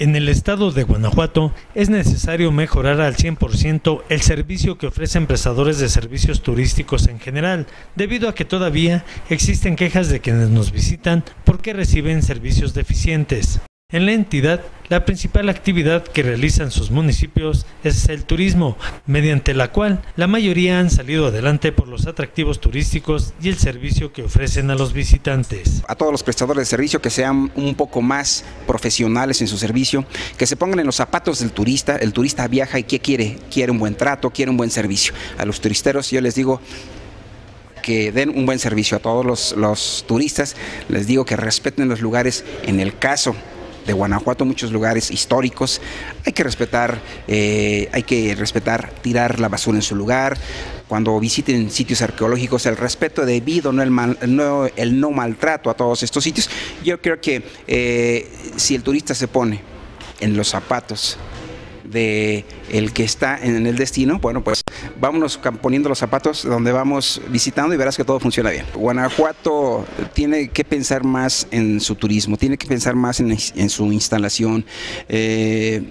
En el estado de Guanajuato es necesario mejorar al 100% el servicio que ofrecen prestadores de servicios turísticos en general, debido a que todavía existen quejas de quienes nos visitan porque reciben servicios deficientes. En la entidad, la principal actividad que realizan sus municipios es el turismo, mediante la cual la mayoría han salido adelante por los atractivos turísticos y el servicio que ofrecen a los visitantes. A todos los prestadores de servicio que sean un poco más profesionales en su servicio, que se pongan en los zapatos del turista. El turista viaja y ¿qué quiere? Quiere un buen trato, quiere un buen servicio. A los turisteros yo les digo, que den un buen servicio a todos los, los, turistas. Les digo que respeten los lugares en el caso de Guanajuato, muchos lugares históricos. Hay que respetar, eh, hay que respetar tirar la basura en su lugar. Cuando visiten sitios arqueológicos, el respeto debido, no el, no, maltrato a todos estos sitios. Yo creo que eh, si el turista se pone en los zapatos de el que está en el destino, bueno, pues vámonos poniendo los zapatos donde vamos visitando y verás que todo funciona bien. Guanajuato tiene que pensar más en su turismo, tiene que pensar más en, su instalación. Eh,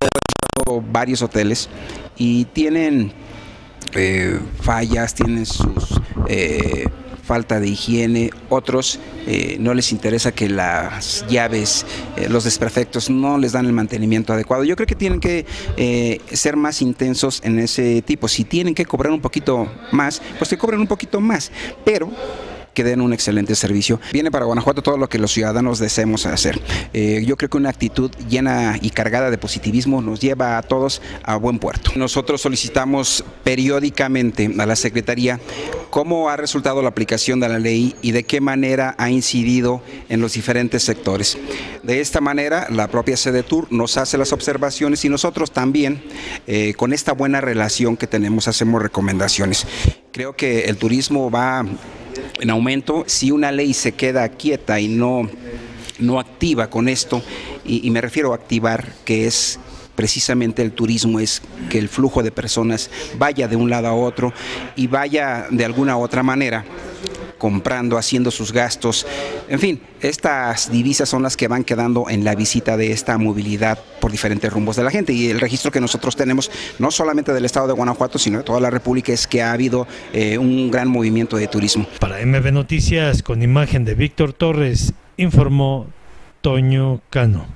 varios hoteles y tienen eh, fallas, tienen sus eh, falta de higiene, otros eh, no les interesa que las llaves, eh, los desperfectos no les dan el mantenimiento adecuado. Yo creo que tienen que eh, ser más intensos en ese tipo. Si tienen que cobrar un poquito más, pues que cobren un poquito más, pero que den un excelente servicio. Viene para Guanajuato todo lo que los ciudadanos deseemos hacer. Eh, yo creo que una actitud llena y cargada de positivismo nos lleva a todos a buen puerto. Nosotros solicitamos periódicamente a la Secretaría cómo ha resultado la aplicación de la ley y de qué manera ha incidido en los diferentes sectores. De esta manera, la propia Sedetur nos hace las observaciones y nosotros también, eh, con esta buena relación que tenemos, hacemos recomendaciones. Creo que el turismo va en aumento. Si una ley se queda quieta y no, no activa con esto, y, me refiero a activar, que es precisamente el turismo es que el flujo de personas vaya de un lado a otro y vaya de alguna otra manera comprando, haciendo sus gastos. En fin, estas divisas son las que van quedando en la visita de esta movilidad por diferentes rumbos de la gente. Y el registro que nosotros tenemos, no solamente del estado de Guanajuato, sino de toda la República, es que ha habido eh, un gran movimiento de turismo. Para MB Noticias, con imagen de Víctor Torres, informó Toño Cano.